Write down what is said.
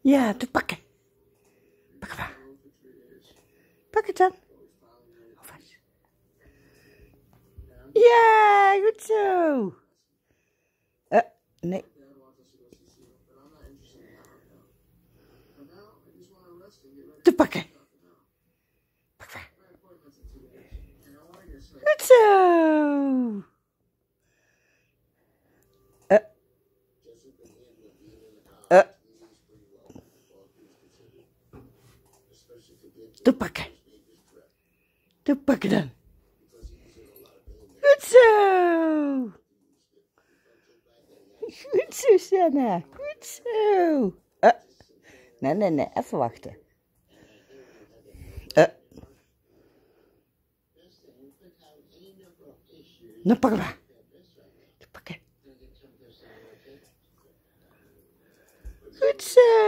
Ja, te pakken. Pak maar. Pak het dan. Ja, goed zo. Eh, nee. Te pakken. Pak maar. Goed zo. Eh. Eh. Te pakken. Te pakken dan. Goed zo. Goed zo, Sanna. Goed zo. Eh. Nee, nee, nee. Even wachten. Eh. Nou, pak maar. Te pakken. Goed zo.